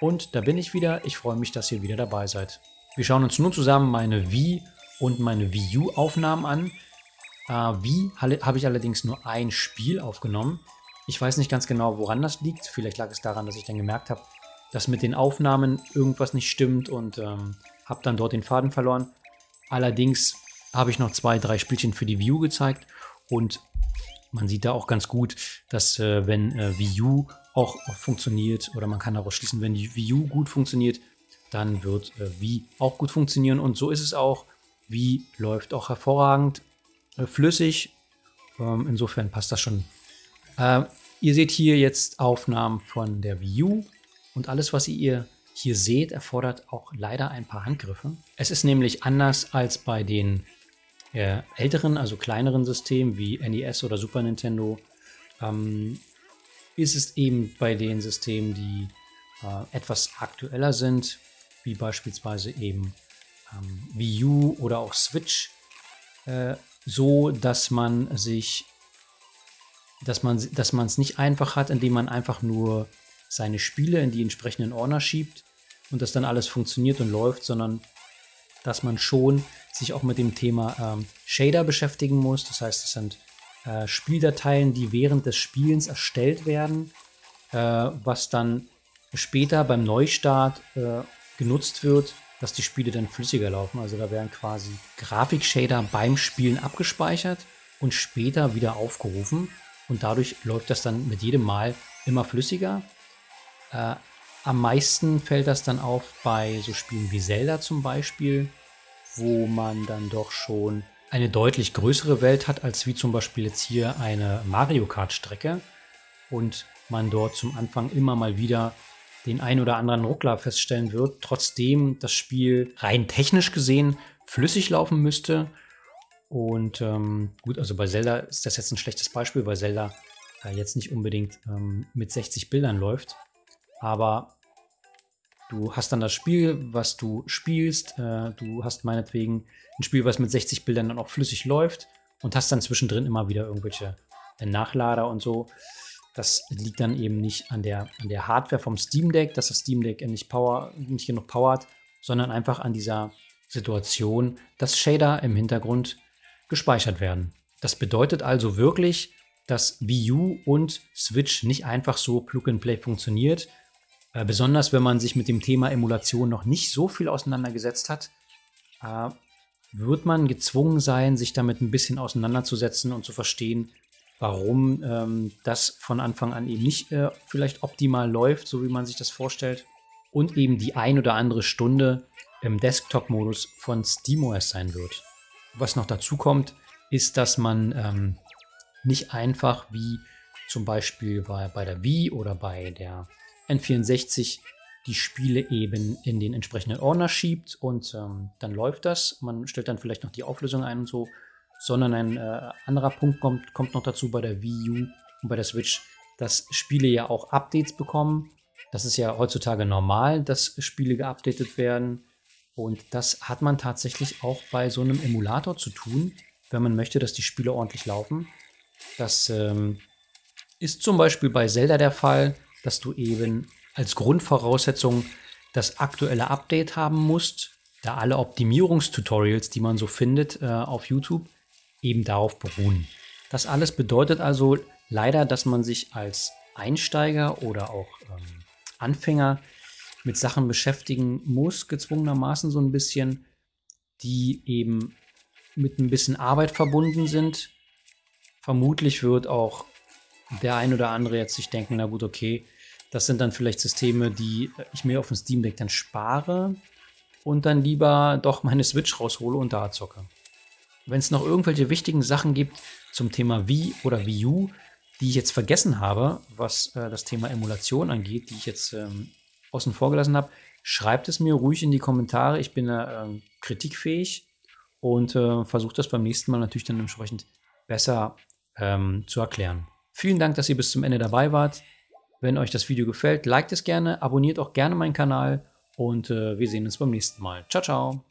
Und da bin ich wieder. Ich freue mich, dass ihr wieder dabei seid. Wir schauen uns nun zusammen meine Wii und meine Wii U Aufnahmen an. Äh, Wii habe ich allerdings nur ein Spiel aufgenommen. Ich weiß nicht ganz genau, woran das liegt. Vielleicht lag es daran, dass ich dann gemerkt habe, dass mit den Aufnahmen irgendwas nicht stimmt und ähm, habe dann dort den Faden verloren. Allerdings habe ich noch zwei, drei Spielchen für die Wii U gezeigt und man sieht da auch ganz gut, dass äh, wenn äh, Wii U auch, funktioniert oder man kann daraus schließen, wenn die Wii U gut funktioniert, dann wird äh, Wii auch gut funktionieren und so ist es auch. Wii läuft auch hervorragend äh, flüssig. Ähm, insofern passt das schon. Äh, ihr seht hier jetzt Aufnahmen von der Wii U und alles, was ihr hier seht, erfordert auch leider ein paar Handgriffe. Es ist nämlich anders als bei den äh, älteren, also kleineren Systemen wie NES oder Super Nintendo, ähm, ist es eben bei den Systemen, die äh, etwas aktueller sind, wie beispielsweise eben ähm, Wii U oder auch Switch, äh, so, dass man sich, dass man, dass es nicht einfach hat, indem man einfach nur seine Spiele in die entsprechenden Ordner schiebt und das dann alles funktioniert und läuft, sondern dass man schon sich auch mit dem Thema ähm, Shader beschäftigen muss. Das heißt, es sind äh, Spieldateien, die während des Spielens erstellt werden, äh, was dann später beim Neustart äh, genutzt wird, dass die Spiele dann flüssiger laufen. Also da werden quasi Grafikshader beim Spielen abgespeichert und später wieder aufgerufen. Und dadurch läuft das dann mit jedem Mal immer flüssiger. Äh, am meisten fällt das dann auf bei so Spielen wie Zelda zum Beispiel, wo man dann doch schon eine deutlich größere Welt hat, als wie zum Beispiel jetzt hier eine Mario Kart-Strecke und man dort zum Anfang immer mal wieder den ein oder anderen Ruckler feststellen wird, trotzdem das Spiel rein technisch gesehen flüssig laufen müsste. Und ähm, gut, also bei Zelda ist das jetzt ein schlechtes Beispiel, weil Zelda äh, jetzt nicht unbedingt ähm, mit 60 Bildern läuft. Aber Du hast dann das Spiel, was du spielst. Äh, du hast meinetwegen ein Spiel, was mit 60 Bildern dann auch flüssig läuft und hast dann zwischendrin immer wieder irgendwelche äh, Nachlader und so. Das liegt dann eben nicht an der, an der Hardware vom Steam Deck, dass das Steam Deck nicht, Power, nicht genug Power hat, sondern einfach an dieser Situation, dass Shader im Hintergrund gespeichert werden. Das bedeutet also wirklich, dass Wii U und Switch nicht einfach so Plug-and-Play funktioniert, äh, besonders wenn man sich mit dem Thema Emulation noch nicht so viel auseinandergesetzt hat, äh, wird man gezwungen sein, sich damit ein bisschen auseinanderzusetzen und zu verstehen, warum ähm, das von Anfang an eben nicht äh, vielleicht optimal läuft, so wie man sich das vorstellt. Und eben die ein oder andere Stunde im Desktop-Modus von SteamOS sein wird. Was noch dazu kommt, ist, dass man ähm, nicht einfach wie zum Beispiel bei, bei der Wii oder bei der N64 die Spiele eben in den entsprechenden Ordner schiebt und ähm, dann läuft das. Man stellt dann vielleicht noch die Auflösung ein und so. Sondern ein äh, anderer Punkt kommt, kommt noch dazu bei der Wii U und bei der Switch, dass Spiele ja auch Updates bekommen. Das ist ja heutzutage normal, dass Spiele geupdatet werden. Und das hat man tatsächlich auch bei so einem Emulator zu tun, wenn man möchte, dass die Spiele ordentlich laufen. Das ähm, ist zum Beispiel bei Zelda der Fall dass du eben als Grundvoraussetzung das aktuelle Update haben musst, da alle Optimierungstutorials, die man so findet äh, auf YouTube, eben darauf beruhen. Das alles bedeutet also leider, dass man sich als Einsteiger oder auch ähm, Anfänger mit Sachen beschäftigen muss, gezwungenermaßen so ein bisschen, die eben mit ein bisschen Arbeit verbunden sind. Vermutlich wird auch der ein oder andere jetzt sich denken, na gut, okay, das sind dann vielleicht Systeme, die ich mir auf dem Steam Deck dann spare und dann lieber doch meine Switch raushole und da zocke. Wenn es noch irgendwelche wichtigen Sachen gibt zum Thema Wii oder Wii U, die ich jetzt vergessen habe, was äh, das Thema Emulation angeht, die ich jetzt ähm, außen vor gelassen habe, schreibt es mir ruhig in die Kommentare. Ich bin äh, kritikfähig und äh, versuche das beim nächsten Mal natürlich dann entsprechend besser ähm, zu erklären. Vielen Dank, dass ihr bis zum Ende dabei wart. Wenn euch das Video gefällt, liked es gerne, abonniert auch gerne meinen Kanal und äh, wir sehen uns beim nächsten Mal. Ciao, ciao.